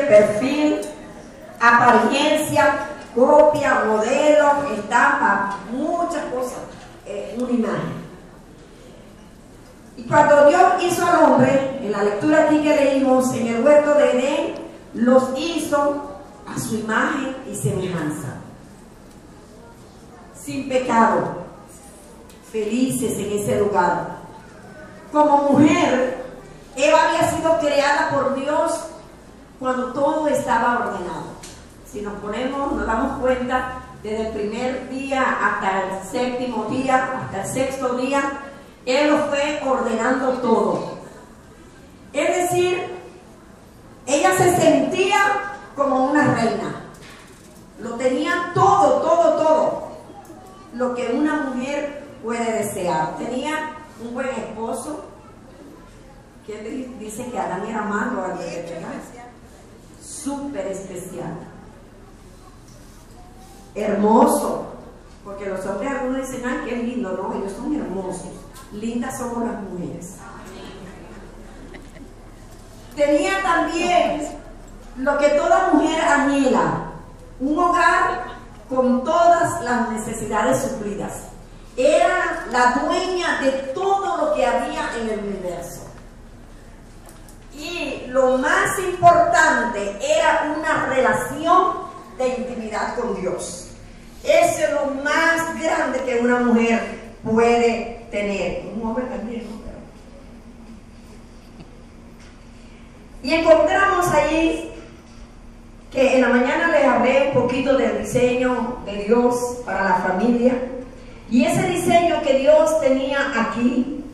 perfil, apariencia, copia, modelo, estampa, muchas cosas, eh, una imagen. Y cuando Dios hizo al hombre, en la lectura aquí que leímos, en el huerto de Edén, los hizo a su imagen y semejanza. Sin pecado, felices en ese lugar. Como mujer, Eva había sido creada por Dios cuando todo estaba ordenado. Si nos ponemos, nos damos cuenta, desde el primer día hasta el séptimo día, hasta el sexto día, Él lo fue ordenando todo. Es decir, ella se sentía como una reina. Lo tenía todo, todo, todo. Lo que una mujer puede desear. Tenía un buen esposo. que dice que Adán era malo? Súper especial. Hermoso. Porque los hombres algunos dicen, ay, qué lindo. No, ellos son hermosos. Lindas somos las mujeres. Tenía también lo que toda mujer anhela, un hogar con todas las necesidades suplidas. Era la dueña de todo lo que había en el universo. Y lo más importante era una relación de intimidad con Dios. Eso es lo más grande que una mujer puede tener. Un hombre también, Y encontramos allí que en la mañana les hablé un poquito del diseño de Dios para la familia. Y ese diseño que Dios tenía aquí,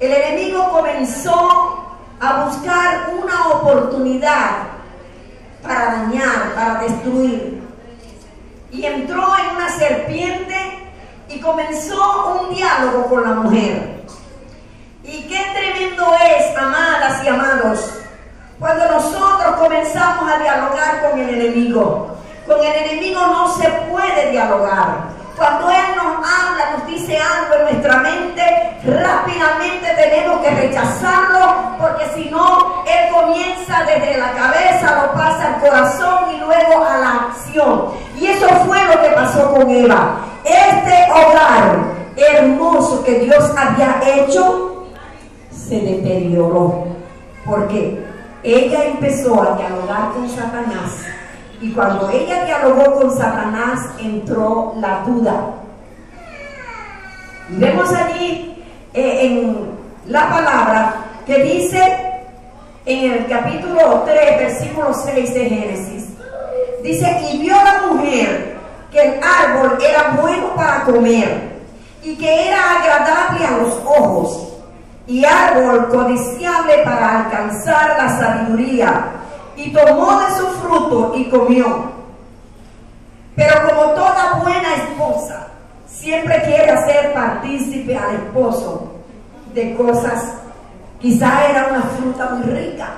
el enemigo comenzó a buscar una oportunidad para dañar, para destruir. Y entró en una serpiente y comenzó un diálogo con la mujer. Y qué tremendo es, amadas y amados, cuando nosotros comenzamos a dialogar con el enemigo. Con el enemigo no se puede dialogar. Cuando Él nos habla, nos dice algo en nuestra mente, rápidamente tenemos que rechazarlo, porque si no, Él comienza desde la cabeza, lo pasa al corazón y luego a la acción. Y eso fue lo que pasó con Eva. Este hogar hermoso que Dios había hecho, se deterioró. porque Ella empezó a dialogar con Satanás y cuando ella dialogó con Satanás entró la duda. Y vemos allí eh, en la palabra que dice en el capítulo 3, versículo 6 de Génesis, dice, y vio la mujer que el árbol era bueno para comer y que era agradable a los ojos y árbol codiciable para alcanzar la sabiduría, y tomó de su fruto y comió. Pero como toda buena esposa, siempre quiere hacer partícipe al esposo de cosas, quizá era una fruta muy rica.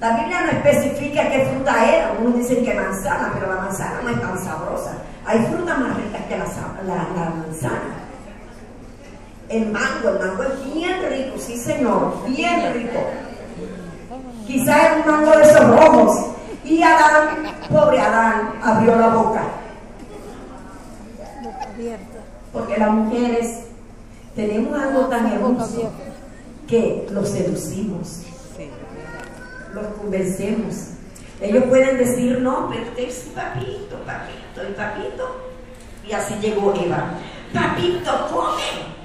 La Biblia no especifica qué fruta era, unos dicen que manzana, pero la manzana no es tan sabrosa. Hay frutas más ricas que la, la manzana el mango, el mango es bien rico, sí señor, bien rico. Quizá es un mango de esos rojos. Y Adán, pobre Adán, abrió la boca. Porque las mujeres tenemos algo tan hermoso que los seducimos, los convencemos. Ellos pueden decir, no, pero usted es papito, papito, y papito. Y así llegó Eva. Papito, come.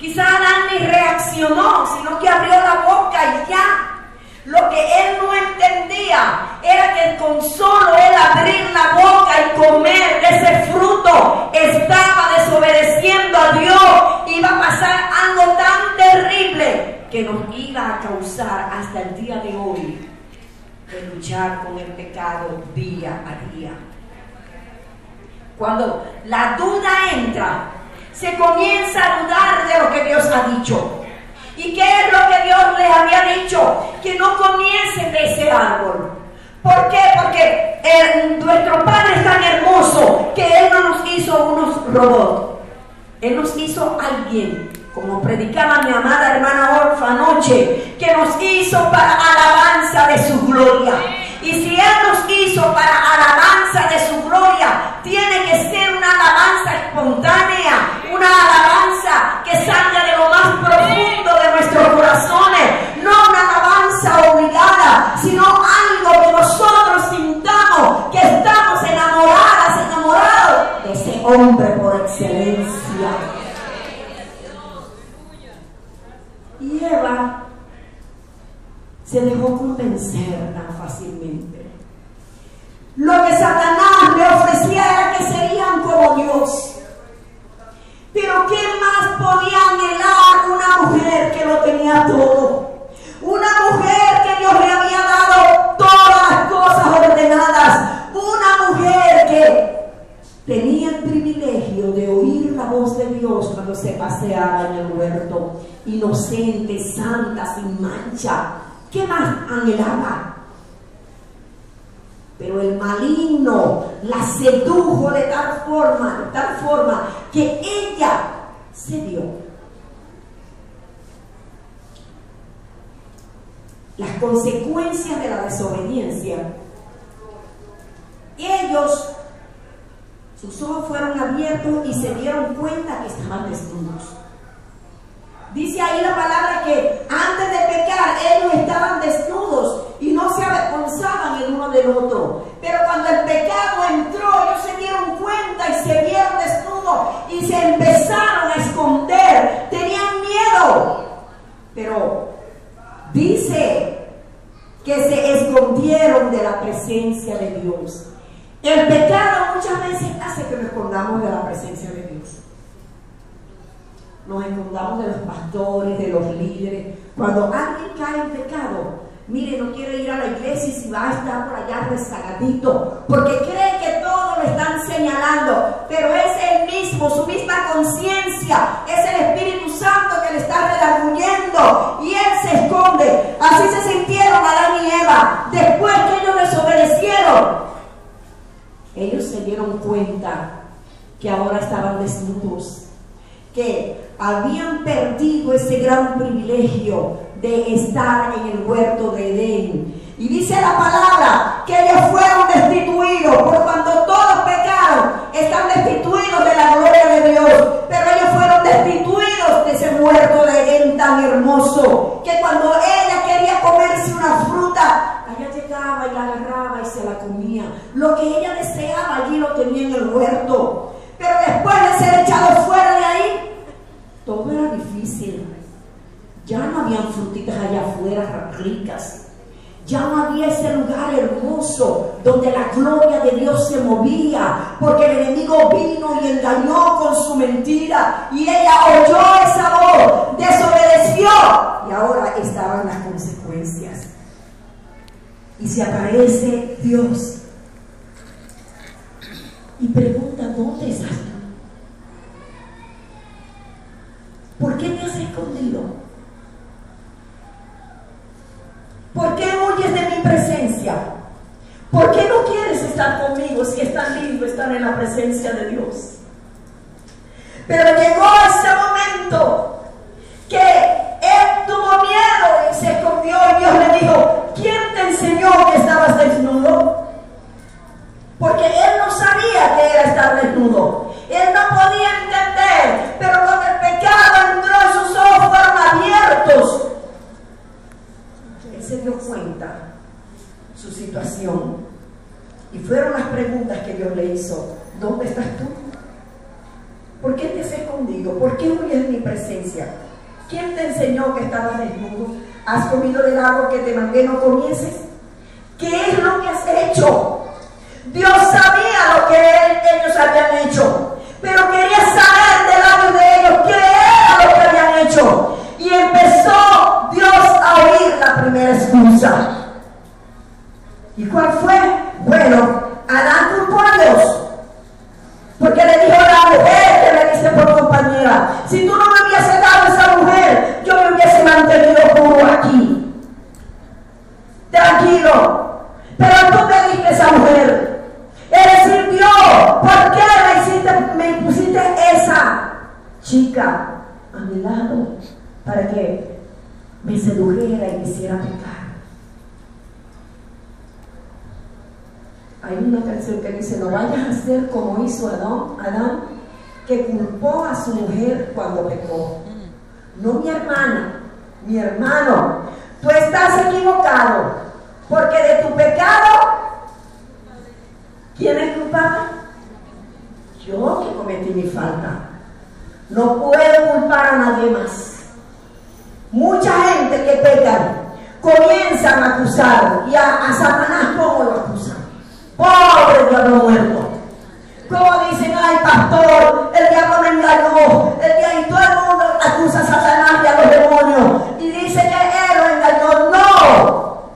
Quizá Adán ni reaccionó, sino que abrió la boca y ya. Lo que él no entendía era que con solo él abrir la boca y comer ese fruto estaba desobedeciendo a Dios. Iba a pasar algo tan terrible que nos iba a causar hasta el día de hoy de luchar con el pecado día a día. Cuando la duda entra, se comienza a dudar de lo que Dios ha dicho. ¿Y qué es lo que Dios les había dicho? Que no comiencen de ese árbol. ¿Por qué? Porque nuestro Padre es tan hermoso que Él no nos hizo unos robots. Él nos hizo alguien, como predicaba mi amada hermana Orfa anoche, que nos hizo para alabanza Y si Él nos hizo para alabanza de su gloria, tiene que ser una alabanza espontánea, una alabanza que salga de lo más profundo de nuestros corazones, no una alabanza obligada, sino algo que nosotros sintamos que estamos enamoradas, enamorados de ese hombre por excelencia. Y Eva se dejó convencer tan fácilmente. Lo que Satanás le ofrecía era que serían como Dios. Pero ¿qué más podía anhelar una mujer que lo tenía todo? Una mujer que Dios le había dado todas las cosas ordenadas. Una mujer que tenía el privilegio de oír la voz de Dios cuando se paseaba en el huerto, inocente, santa, sin mancha. ¿Qué más anhelaba? Pero el maligno la sedujo de tal forma, de tal forma que ella se dio. Las consecuencias de la desobediencia. Ellos, sus ojos fueron abiertos y se dieron cuenta que estaban desnudos. Dice ahí la palabra que antes de pecar ellos estaban desnudos y no se avergonzaban el uno del otro. Pero cuando el pecado entró, ellos se dieron cuenta y se vieron desnudos y se empezaron a esconder. Tenían miedo. Pero dice que se escondieron de la presencia de Dios. El pecado muchas veces hace que nos escondamos de la presencia de Dios nos escondamos de los los líderes. Cuando alguien cae en pecado, mire, no quiere ir a la iglesia y si va a estar por allá rezagadito, porque cree que todo lo están señalando, pero es el mismo, su misma conciencia, es el Espíritu Santo que le está redarguyendo y él se esconde. Así se sintieron Adán y Eva después que ellos desobedecieron. Ellos se dieron cuenta que ahora estaban desnudos, que habían perdido ese gran privilegio de estar en el huerto de Edén. Y dice la palabra que ellos fueron destituidos, por cuando todos pecaron, están destituidos de la gloria de Dios. Pero ellos fueron destituidos de ese huerto de Edén tan hermoso, que cuando ella quería comerse una fruta, ella llegaba y la agarraba y se la comía. Lo que ella deseaba allí lo tenía en el huerto. Pero después de ser echado fuera de ahí, todo era difícil. Ya no habían frutitas allá afuera ricas. Ya no había ese lugar hermoso donde la gloria de Dios se movía, porque el enemigo vino y engañó con su mentira. Y ella oyó esa voz, desobedeció. Y ahora estaban las consecuencias. Y se aparece Dios y pregunta, ¿dónde estás ¿Por qué te has escondido? ¿Por qué huyes de mi presencia? ¿Por qué no quieres estar conmigo si es tan lindo estar en la presencia de Dios? Pero llegó ese momento que él tuvo miedo y se escondió y Dios le dijo, ¿quién te enseñó que estabas desnudo? Porque él no sabía que era estar desnudo. Él no podía entender, pero cuando el pecado entró y sus ojos fueron abiertos, él se dio cuenta su situación. Y fueron las preguntas que Dios le hizo. ¿Dónde estás tú? ¿Por qué te has escondido? ¿Por qué huyes en mi presencia? ¿Quién te enseñó que estabas desnudo? ¿Has comido del que no comieses? ¿Qué es lo que has hecho? Dios sabía lo que ellos habían hecho pero quería saber de labios de ellos qué era lo que habían hecho. Y empezó Dios a oír la primera excusa. ¿Y cuál fue? Bueno, Adán culpó a Dios. Porque le dijo a la mujer que le dice por compañera, si tú no me hubiese dado esa mujer, yo me hubiese mantenido puro aquí. Tranquilo. Pero tú me diste esa mujer. Él sirvió. ¿Por qué me, hiciste, me pusiste esa chica a mi lado para que me sedujera y me hiciera pecar? hay una canción que dice, no vayas a ser como hizo Adán, Adán, que culpó a su mujer cuando pecó. No mi hermana, mi hermano, tú estás equivocado, porque de tu pecado, ¿quién es culpable? Yo que cometí mi falta. No puedo culpar a nadie más. Mucha gente que peca comienzan a acusar y a, Satanás cómo lo acusan. Pobre diablo muerto. Como dicen, ay pastor, el diablo me engañó, el diablo, y todo el mundo acusa a Satanás y a los demonios y dice que él lo engañó. No,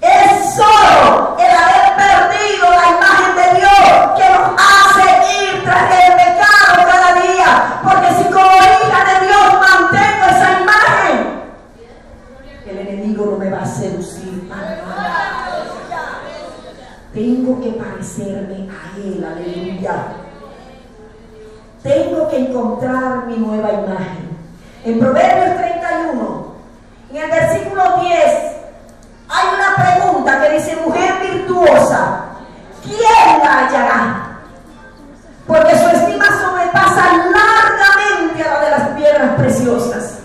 es solo el haber perdido la imagen de Dios que nos hace ir tras el pecado cada día. Porque si como hija de Dios mantengo esa imagen, el enemigo no me va a seducir. Tengo que parecerme a Él, aleluya. Tengo que encontrar mi nueva imagen. En Proverbios 31, en el versículo 10, hay una pregunta que dice, mujer virtuosa, ¿quién la hallará? Porque su estima sobrepasa largamente a la de las piedras preciosas.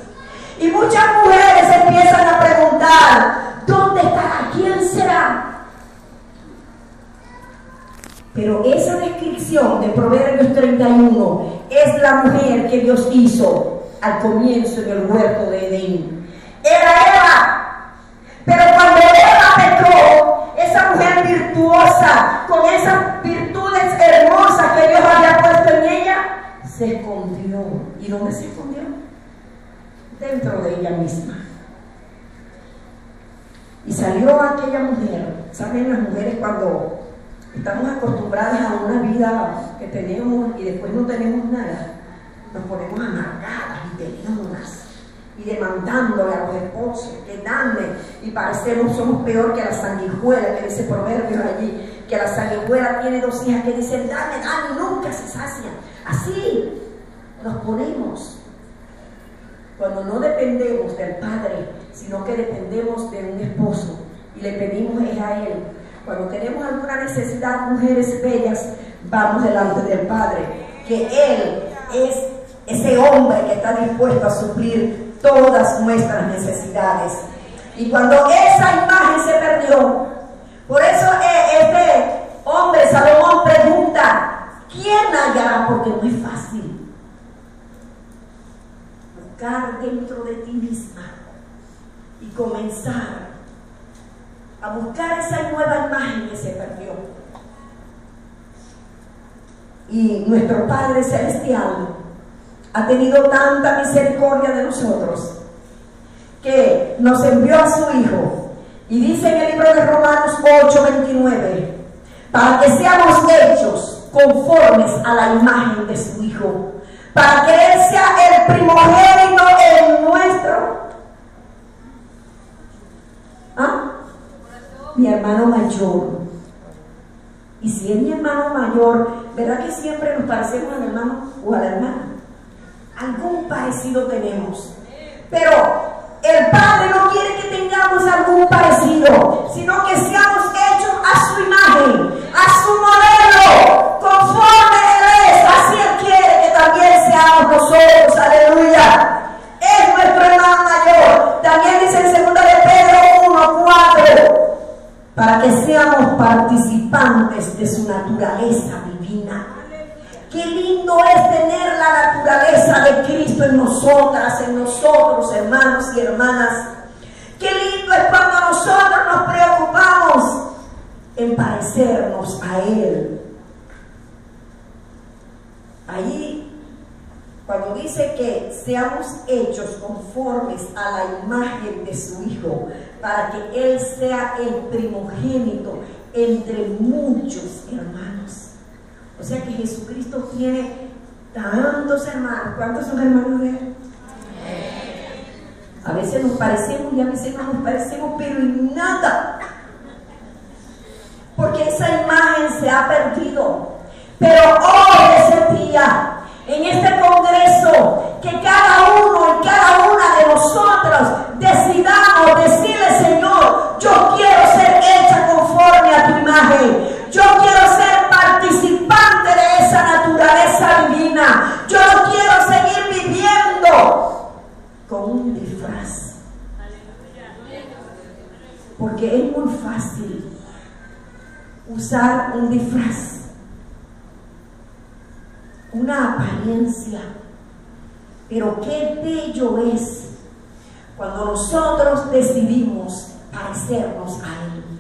Y muchas mujeres empiezan a preguntar, ¿dónde estará? ¿Quién será? Pero esa descripción de Proverbios 31 es la mujer que Dios hizo al comienzo en el huerto de Edén. Era Eva. Pero cuando Eva pecó, esa mujer virtuosa, con esas virtudes hermosas que Dios había puesto en ella, se escondió. ¿Y dónde se escondió? Dentro de ella misma. Y salió aquella mujer. ¿Saben las mujeres cuando Estamos acostumbradas a una vida que tenemos y después no tenemos nada. Nos ponemos amargadas y peleonas y demandándole a los esposos que dame y parecemos somos peor que la sanguijuela que dice proverbio allí que la sanguijuela tiene dos hijas que dicen dame, dame nunca se sacian. Así nos ponemos. Cuando no dependemos del padre sino que dependemos de un esposo y le pedimos es a él cuando tenemos alguna necesidad, mujeres bellas, vamos delante del Padre, que Él es ese hombre que está dispuesto a suplir todas nuestras necesidades. Y cuando esa imagen se perdió, por eso e, este hombre, Salomón, pregunta, ¿quién hallará? Porque no es fácil. Buscar dentro de ti misma y comenzar a buscar esa nueva imagen que se perdió. Y nuestro Padre Celestial ha tenido tanta misericordia de nosotros que nos envió a su Hijo. Y dice en el libro de Romanos 8, 29, para que seamos hechos conformes a la imagen de su Hijo, para que Él sea el primogénito en nuestro. ¿Ah? Mi hermano mayor. Y si es mi hermano mayor, ¿verdad que siempre nos parecemos al hermano o a la hermana? Algún parecido tenemos. Pero el Padre no quiere que tengamos algún parecido, sino que seamos hechos a su imagen, a su modelo, conforme Él es. Así Él quiere que también seamos nosotros. Naturaleza divina. Qué lindo es tener la naturaleza de Cristo en nosotras, en nosotros, hermanos y hermanas. Qué lindo es cuando nosotros nos preocupamos en parecernos a Él. Ahí cuando dice que seamos hechos conformes a la imagen de su Hijo, para que Él sea el primogénito entre muchos hermanos. O sea que Jesucristo tiene tantos hermanos. ¿Cuántos son hermanos de Él? A veces nos parecemos y a veces no nos parecemos, pero en nada. Porque esa imagen se ha perdido. Pero hoy es el día en este congreso que cada uno y cada una de nosotros decidamos decirle, Señor, yo quiero ser yo quiero ser participante de esa naturaleza divina. Yo quiero seguir viviendo con un disfraz. Porque es muy fácil usar un disfraz, una apariencia. Pero qué bello es cuando nosotros decidimos parecernos a Él.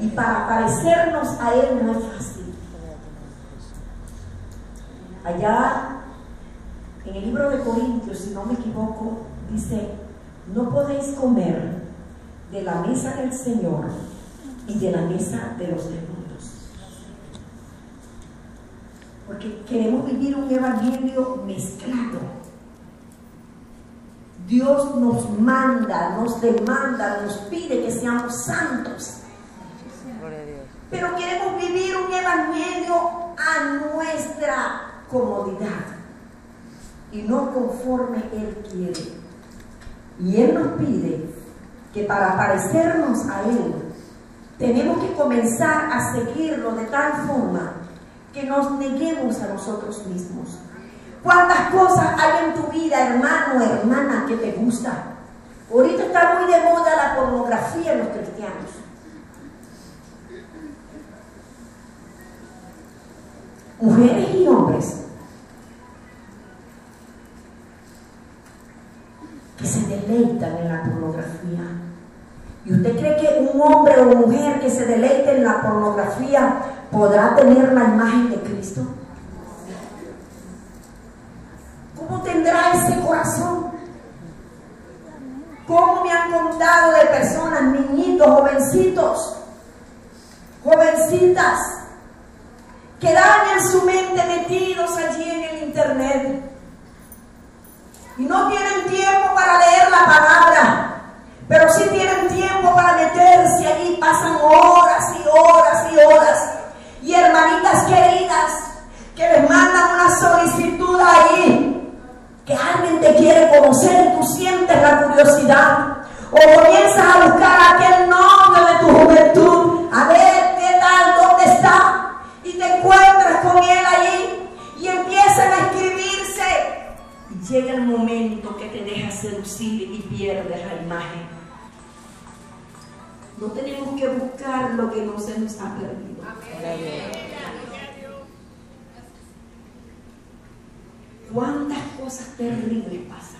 Y para parecernos a Él no es fácil. Allá en el libro de Corintios, si no me equivoco, dice, no podéis comer de la mesa del Señor y de la mesa de los demonios. Porque queremos vivir un evangelio mezclado. Dios nos manda, nos demanda, nos pide que seamos santos. Pero queremos vivir un evangelio a nuestra comodidad y no conforme Él quiere. Y Él nos pide que para parecernos a Él, tenemos que comenzar a seguirlo de tal forma que nos neguemos a nosotros mismos. ¿Cuántas cosas hay en tu vida, hermano, hermana, que te gusta? Ahorita está muy de moda la pornografía en los cristianos. Mujeres y hombres que se deleitan en la pornografía. ¿Y usted cree que un hombre o mujer que se deleite en la pornografía podrá tener la imagen de Cristo? ¿Cómo tendrá ese corazón? ¿Cómo me han contado de personas, niñitos, jovencitos, jovencitas, que dañan su mente metidos allí en el internet? Y no tienen tiempo para leer la palabra, pero sí tienen tiempo para meterse allí. Pasan horas y horas y horas. Y hermanitas queridas, que les mandan una solicitud ahí, que alguien te quiere conocer tú sientes la curiosidad. O comienzas a buscar aquel novio de tu juventud, a ver encuentras con él allí y empiezan a escribirse llega el momento que te dejas seducir y pierdes la imagen. No tenemos que buscar lo que no se nos ha perdido. ¿Cuántas cosas terribles pasan?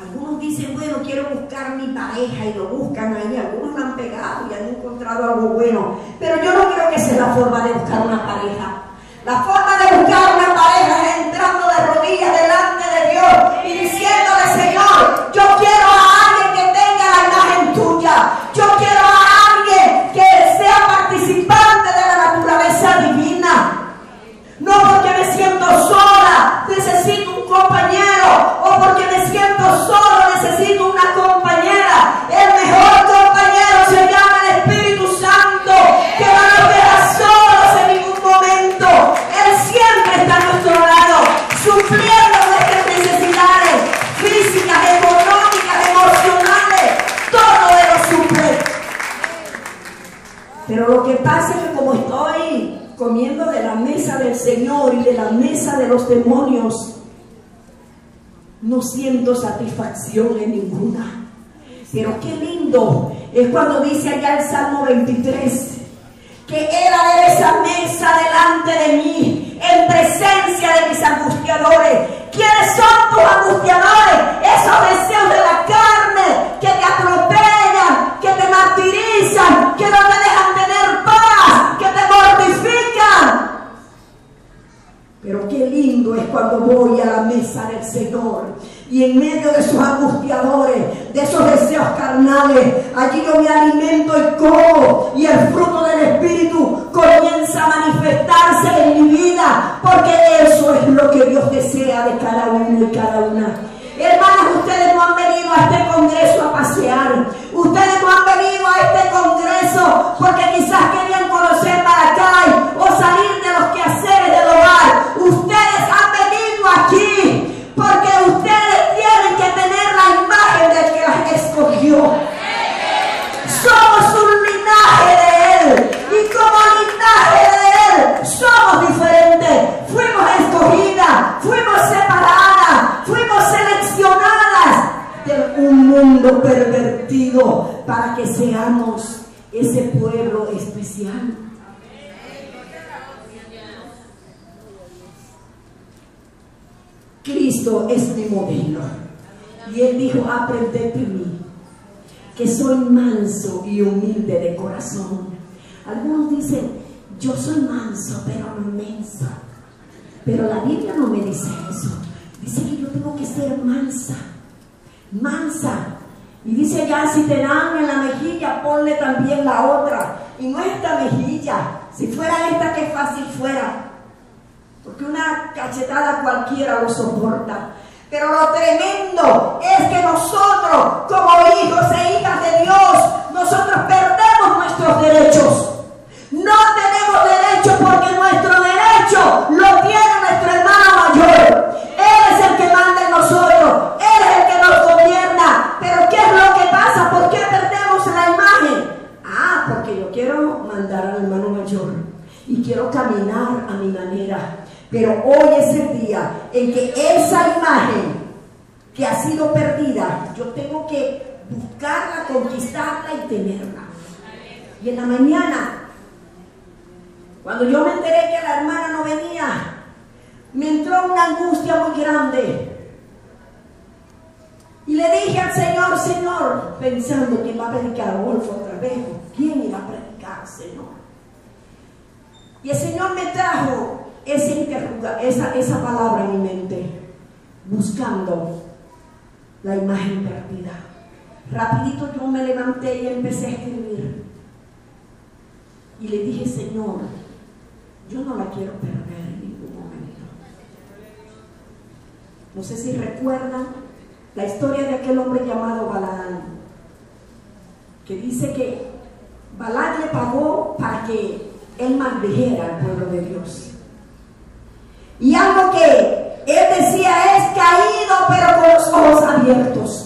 Algunos dicen, bueno, quiero buscar mi pareja y lo buscan ahí. Algunos lo han pegado y han encontrado algo bueno. Pero yo no creo que sea la forma de buscar una pareja. La forma de buscar una pareja es entrando de rodillas delante de Dios y diciéndole, Señor, yo quiero a alguien que tenga la imagen tuya. Yo quiero a alguien que sea participante de la naturaleza divina. No porque me siento sola, necesito compañero. O porque me siento solo, necesito una compañera. El mejor compañero se llama el Espíritu Santo, que va a ver a solos en ningún momento. Él siempre está a nuestro lado, sufriendo nuestras necesidades físicas, económicas, emocionales. Todo Él lo sufre. Pero lo que pasa es que como estoy comiendo de la mesa del Señor y de la mesa de los demonios, no siento satisfacción en ninguna. Pero qué lindo es cuando dice allá el Salmo 23 que Él esa mesa delante de mí en presencia de mis angustiadores. Y en medio de sus angustiadores, de esos deseos carnales, allí yo me alimento y como y el fruto del Espíritu comienza a manifestarse en mi vida, porque eso es lo que Dios desea de cada uno y cada una. Hermanas, ustedes no han venido a este congreso a pasear. Ustedes no han venido a este congreso porque quizás querían conocer Maracay o salir de los quehaceres del hogar. Ustedes han venido aquí porque ustedes tienen que tener la imagen del que las escogió. Somos un linaje de Él. Y como linaje de Él, somos diferentes. Fuimos escogidas, fuimos separadas, fuimos seleccionadas de un mundo pervertido para que seamos ese pueblo especial. Cristo es mi modelo. Y Él dijo, aprended de mí, que soy manso y humilde de corazón. Algunos dicen, yo soy manso, pero no inmenso. Pero la Biblia no me dice eso. Dice que yo tengo que ser mansa. Mansa. Y dice ya, si te dan en la mejilla, ponle también la otra. Y no esta mejilla. Si fuera esta, que fácil fuera. Porque una cachetada cualquiera lo soporta. Pero lo tremendo es que nosotros, como hijos e hijas de Dios, nosotros perdemos nuestros derechos. No tenemos derecho porque nuestro derecho lo tiene nuestro hermano mayor. Él es el que manda en nosotros. Él es el que nos gobierna. Pero ¿qué es lo que pasa? ¿Por qué perdemos la imagen? Ah, porque yo quiero mandar al hermano mayor y quiero caminar a mi manera. Pero hoy es el día en que esa imagen que ha sido perdida, yo tengo que buscarla, conquistarla y tenerla. Y en la mañana, cuando yo me enteré que la hermana no venía, me entró una angustia muy grande. Y le dije al Señor, Señor, pensando que va a predicar a Wolfo otra vez, ¿quién iba a predicar, Señor? Y el Señor me trajo esa, palabra en mi mente, buscando la imagen perdida. Rapidito yo me levanté y empecé a escribir. Y le dije, Señor, yo no la quiero perder en ningún momento. No sé si recuerdan la historia de aquel hombre llamado Balaán, que dice que Balaán le pagó para que él maldijera al pueblo de Dios. Y algo que él decía es caído pero con los ojos abiertos.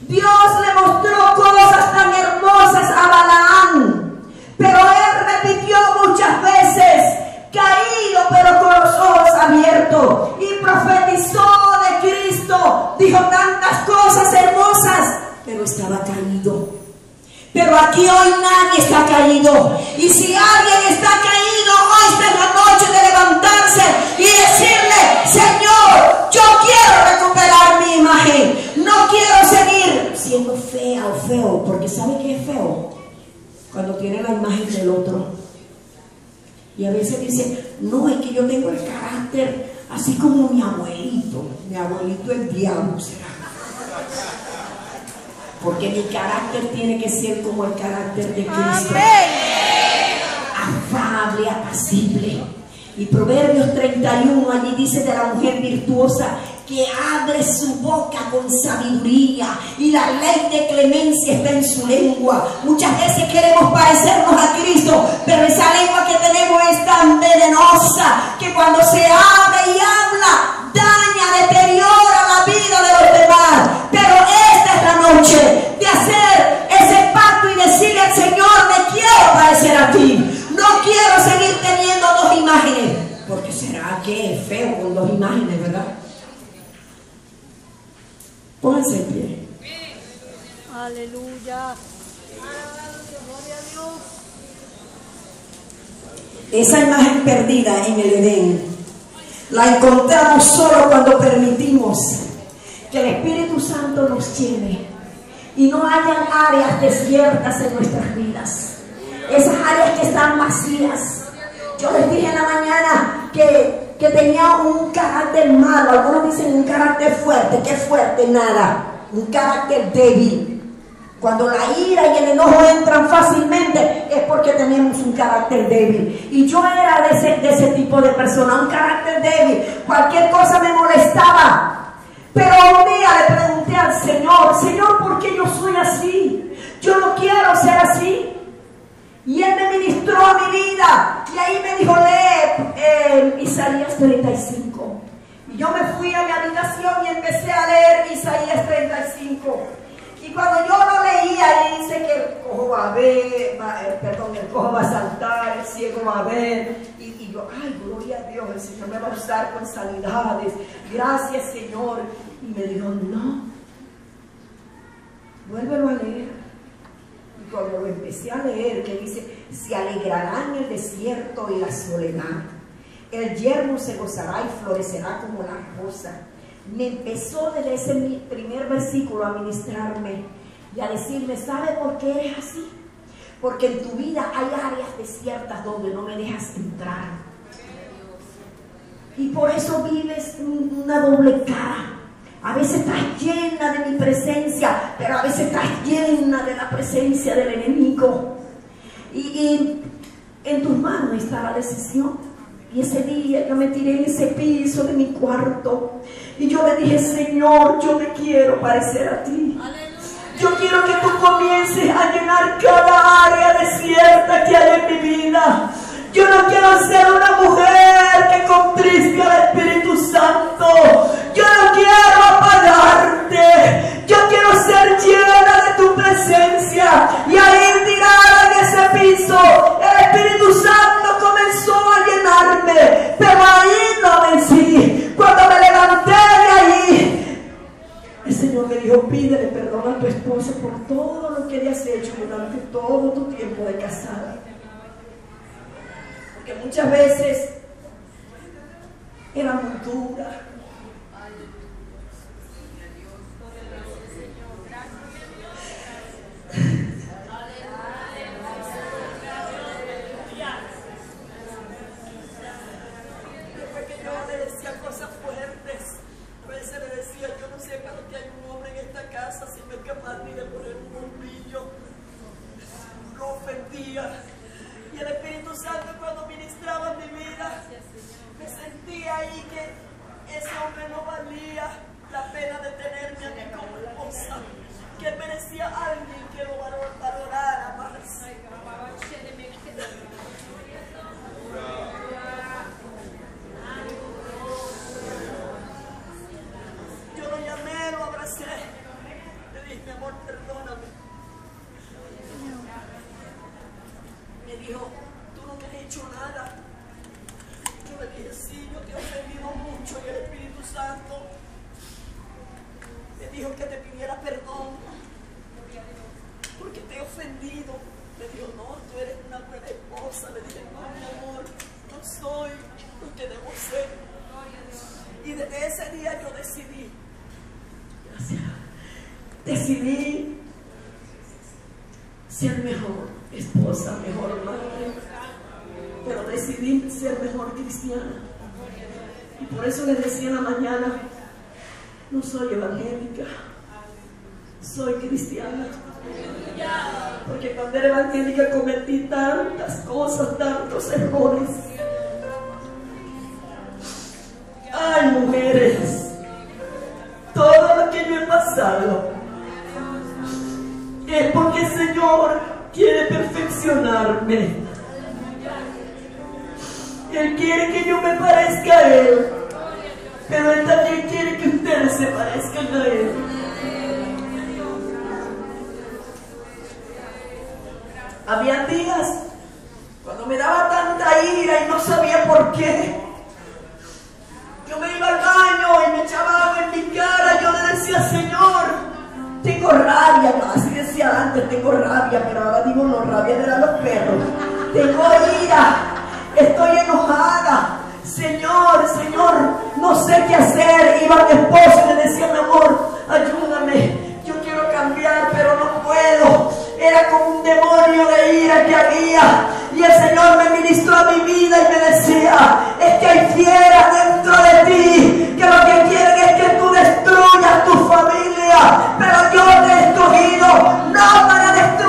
Dios le mostró cosas tan hermosas a Balaán, pero él repitió muchas veces, caído pero con los ojos abiertos, y profetizó de Cristo, dijo tantas cosas hermosas, pero estaba caído. Pero aquí hoy nadie está caído. Y si alguien está caído, hoy está en la noche de levantarse y decirle, Señor, yo quiero recuperar mi imagen. No quiero seguir siendo fea o feo, porque ¿sabe qué es feo? Cuando tiene la imagen del otro. Y a veces dice, no, es que yo tengo el carácter así como mi abuelito. Mi abuelito el diablo será. Porque mi carácter tiene que ser como el carácter de Cristo. Afable, apacible. Y Proverbios 31 allí dice de la mujer virtuosa que abre su boca con sabiduría y la ley de clemencia está en su lengua. Muchas veces queremos parecernos a Cristo, pero esa lengua que tenemos es tan venenosa que cuando se abre y habla, daña, deteriora noche de hacer ese pacto y decirle al Señor, me quiero parecer a ti. No quiero seguir teniendo dos imágenes. Porque será que es feo con dos imágenes, ¿verdad? Pónganse en pie. Aleluya. Esa imagen perdida en el Edén la encontramos solo cuando permitimos que el Espíritu Santo nos llene y no hayan áreas desiertas en nuestras vidas. Esas áreas que están vacías. Yo les dije en la mañana que, que tenía un carácter malo. Algunos dicen un carácter fuerte. ¿Qué fuerte? Nada. Un carácter débil. Cuando la ira y el enojo entran fácilmente es porque tenemos un carácter débil. Y yo era de ese, de ese tipo de persona, un carácter débil. Cualquier cosa me molestaba. Pero un día le pregunté al Señor, Señor, ¿por qué yo soy así? Yo no quiero ser así. Y Él me ministró mi vida. Y ahí me dijo, lee eh, Isaías 35. Y yo me fui a mi habitación y empecé a leer Isaías 35. Y cuando yo lo leía, ahí dice que el cojo va a ver, eh, perdón, el cojo va a saltar, el ciego va a ver. Y, y, yo, ay, gloria a Dios, el Señor me va a usar con sanidades. Gracias, Señor. Y me dijo, no. Vuélvelo a leer. Y cuando lo empecé a leer, que dice, se alegrará en el desierto y la soledad. El yermo se gozará y florecerá como la rosa. Me empezó desde ese primer versículo a ministrarme y a decirme, ¿sabe por qué eres así? Porque en tu vida hay áreas desiertas donde no me dejas entrar. Y por eso vives una doble cara. A veces estás llena de mi presencia, pero a veces estás llena de la presencia del enemigo. Y, en tus manos está la decisión. Y ese día yo me tiré en ese piso de mi cuarto y yo le dije, Señor, yo me quiero parecer a ti. Yo quiero que tú comiences a llenar cada área desierta que hay en mi decidí ser mejor esposa, mejor madre, pero decidí ser mejor cristiana. Y por eso les decía en la mañana, no soy evangélica, soy cristiana. Porque cuando era evangélica cometí tantas cosas, tantos errores. Ay, mujeres, todo lo que yo he pasado perfeccionarme. Él quiere que yo me parezca a Él, pero Él también quiere que ustedes se parezcan a Él. Había días cuando me daba tanta ira y no sabía por qué. Yo me iba al baño y me echaba agua en mi cara. Yo le decía, Señor, tengo rabia, así decía antes, tengo rabia, pero ahora digo no, rabia de los perros. Tengo ira, estoy enojada. Señor, Señor, no sé qué hacer. Iba mi esposo y le decía, mi amor, ayúdame. Yo quiero cambiar, pero no puedo. Era como un demonio de ira que había. Y el Señor me ministró a mi vida y me decía, es que hay fieras dentro de ti que lo que quieren es que tú destruyas tu familia. Pero yo te he escogido no para destruir,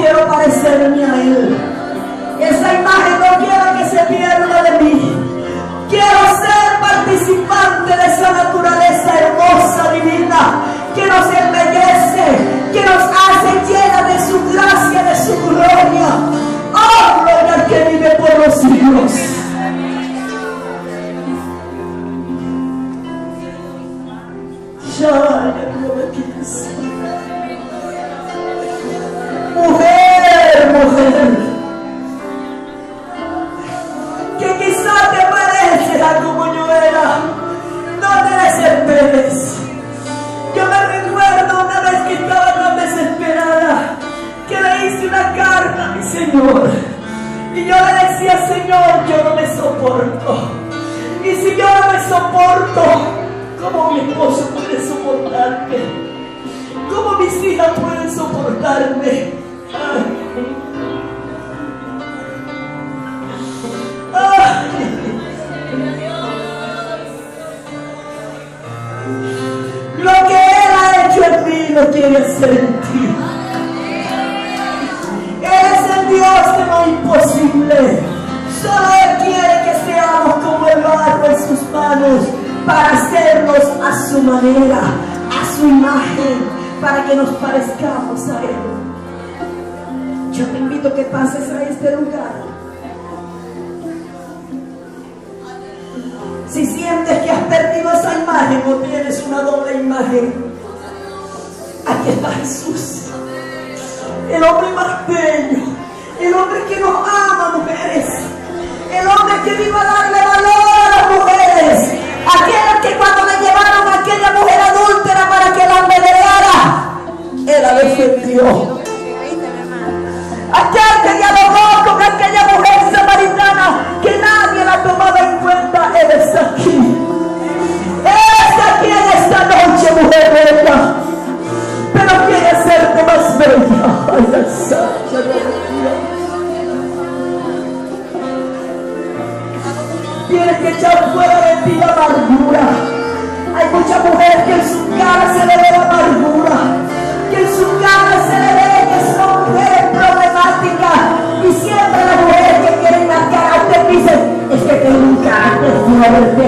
quiero parecerme a Él. Esa imagen no quiero que se pierda de mí. Quiero ser participante de esa naturaleza hermosa, divina, que nos embellece, que nos hace llena de su gracia, de su gloria. Oh, gloria que vive por los siglos. Mujer, que quizá te pareces a como yo no te desesperes. Yo me recuerdo una vez que estaba tan desesperada, que le hice una carta a mi Señor. Y yo le decía, Señor, yo no me soporto. Y si yo no me soporto, ¿Cómo mi esposo puede soportarme? ¿Cómo mis hijas pueden soportarme? En mí lo quiere hacer en ti. Él es el Dios de lo imposible. Solo Él quiere que seamos como el barro en sus manos para hacernos a su manera, a su imagen, para que nos parezcamos a Él. Yo te invito a que pases a este lugar. Si sientes que has perdido esa imagen o tienes una doble imagen, aquí está Jesús. El hombre más bello, el hombre que nos ama, mujeres. El hombre que vino a darle valor a las mujeres Aquel que cuando le llevaron a aquella mujer adúltera para que la apedreara, él la defendió. Aquel que dialogó con aquella mujer samaritana que nadie la tomaba en cuenta, él está aquí. Tienes que echar fuera de ti la amargura. Hay muchas mujeres que en su cara se le ve la amargura, que en su cara se le ve que son mujeres problemáticas y siempre las mujeres que quieren más carácter dicen, es que tengo un carácter fuerte.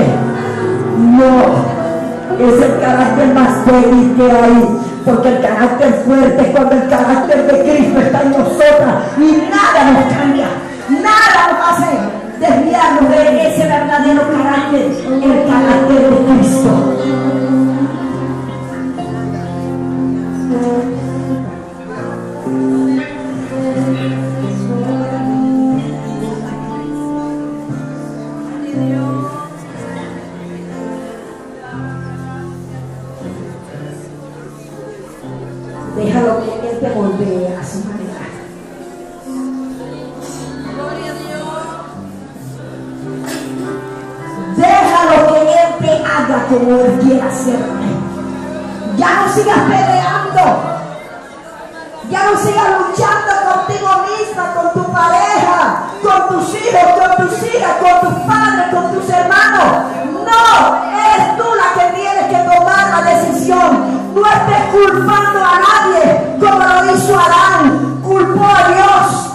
No, es el carácter más débil que hay. Porque el carácter fuerte es cuando el carácter de Cristo está en nosotras y nada nos cambia, nada nos hace desviarnos de ese verdadero carácter, el carácter de Cristo. Ya no sigas luchando contigo misma, con tu pareja, con tus hijos, con tus hijas, con tus padres, con tus hermanos. No, eres tú la que tienes que tomar la decisión. No estés culpando a nadie como lo hizo Adán. Culpó a Dios.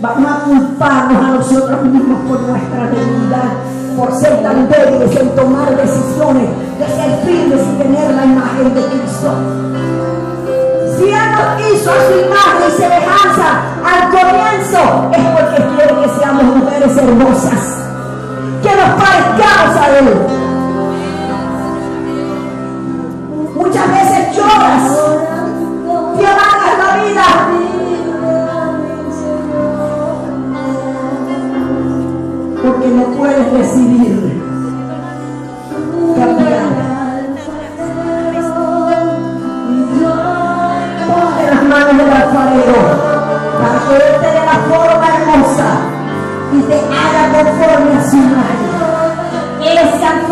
Vamos a culparnos a nosotros mismos por nuestra debilidad por ser tan débiles en tomar decisiones, de ser firmes y tener la imagen de Cristo. Si Él nos hizo su imagen y semejanza al comienzo, es porque quiere que seamos mujeres hermosas, que nos parezcamos a Él. Muchas veces lloras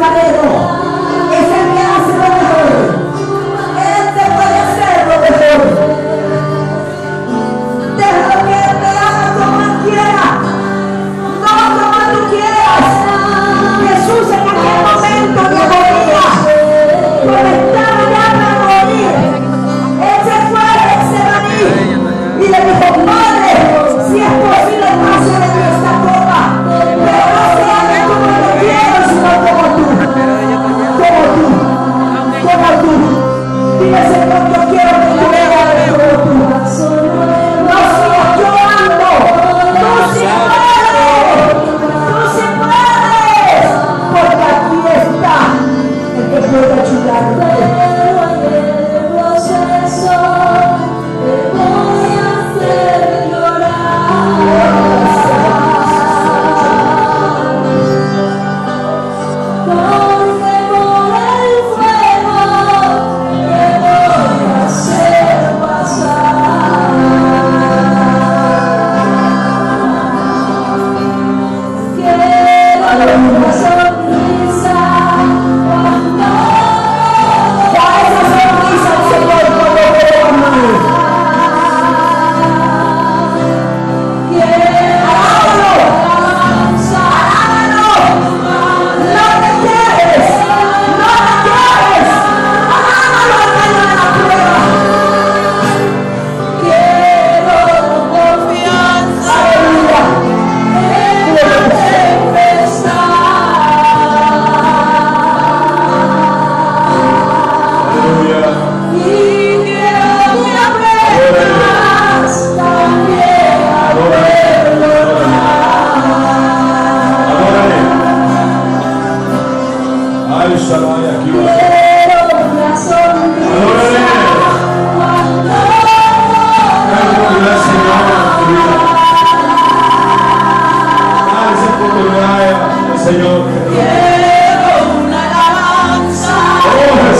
Madeiro.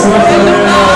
Gracias.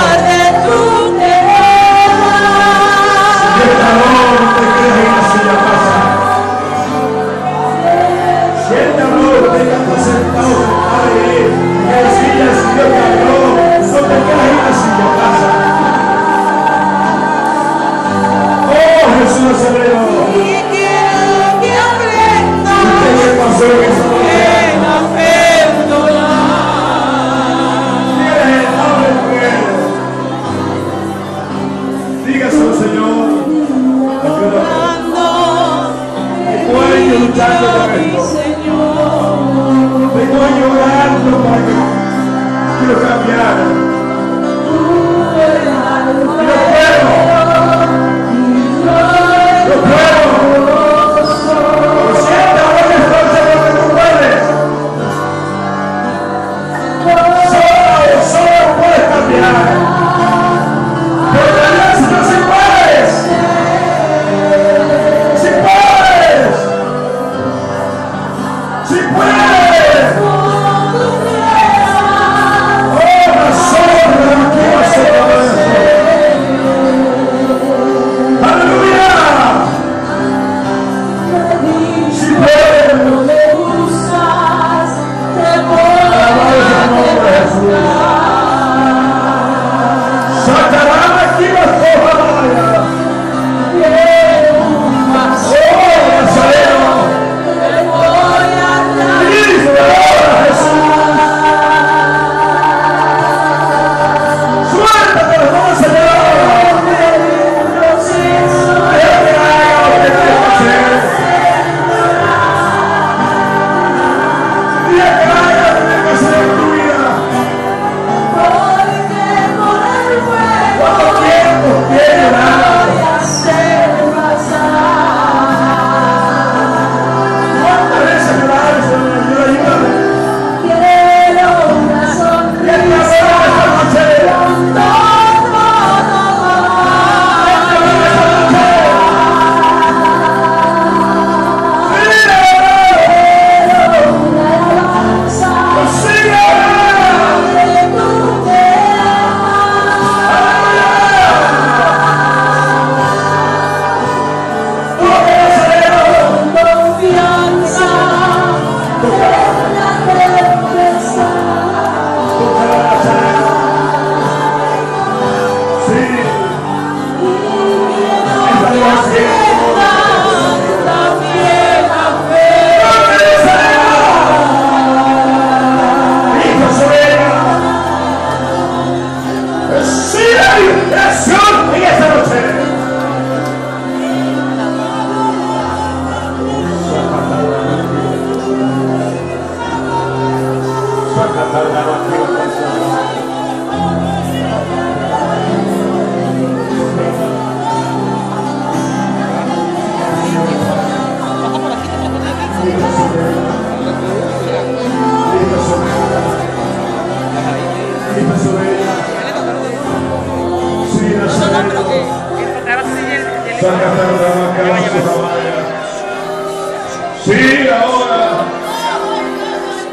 Sí, ahora.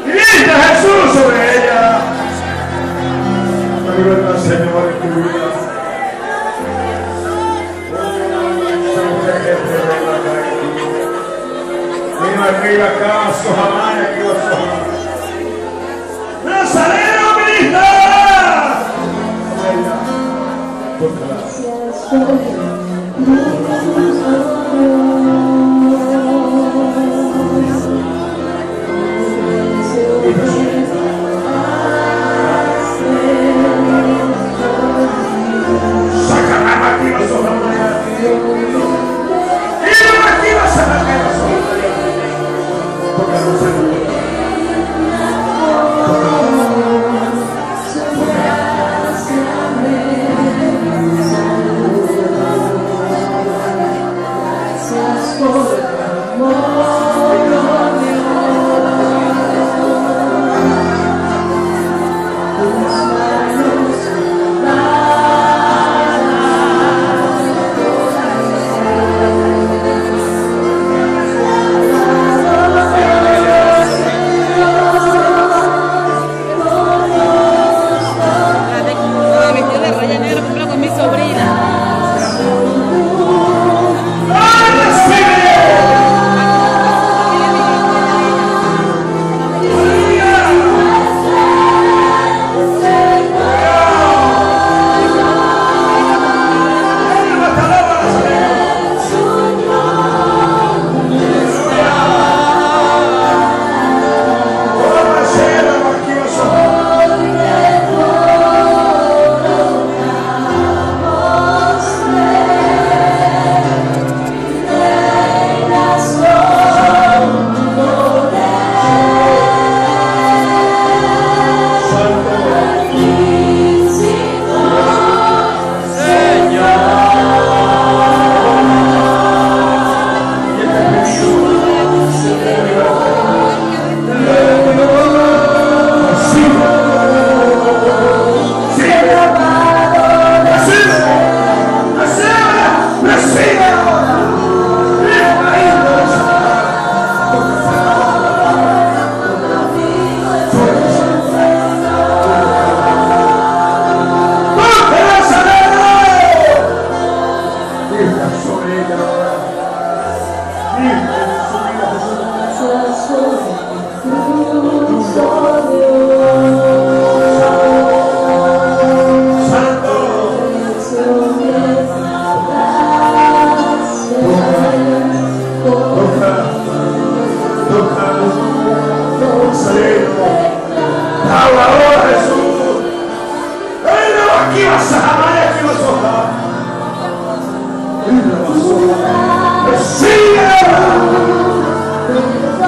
Ministra Jesús sobre ella. La libertad, Señor, en tu vida. Mira. ¡Nazareno.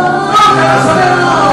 啊！胜利了！胜利！